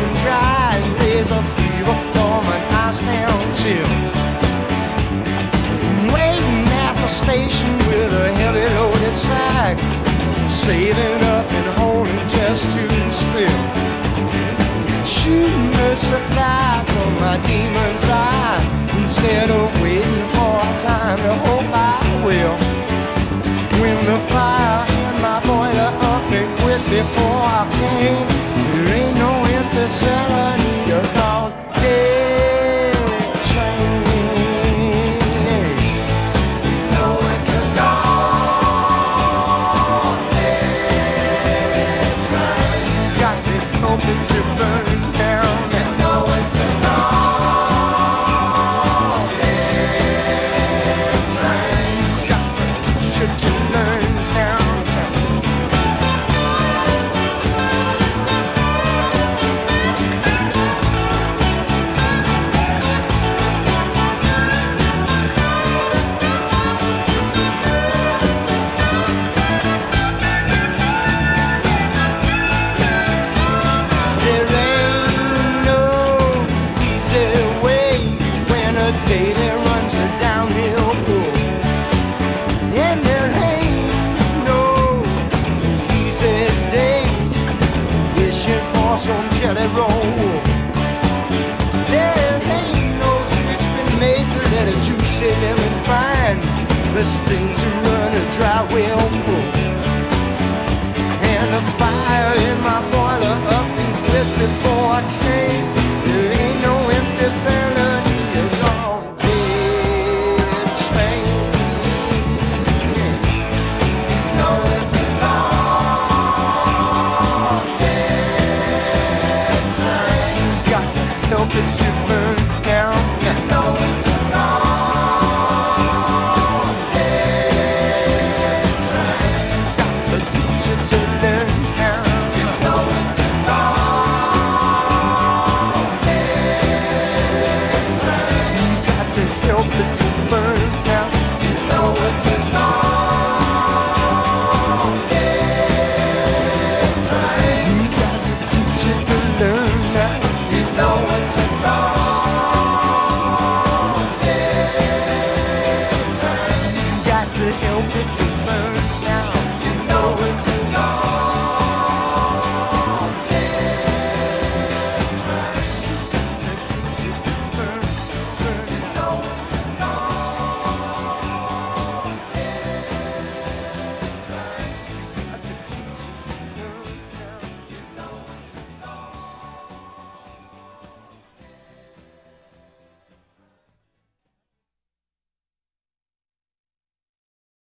mama shave and and raise a fever from an Iceland chill. Waiting at the station with a heavy loaded sack, saving up and holding just to spill. Shooting a supply from my demon's eye instead of waiting for a time to hope I will. When the fire in my boiler up and quit before I some jelly roll. There ain't no switch been made to let find the spring to run a dry well full.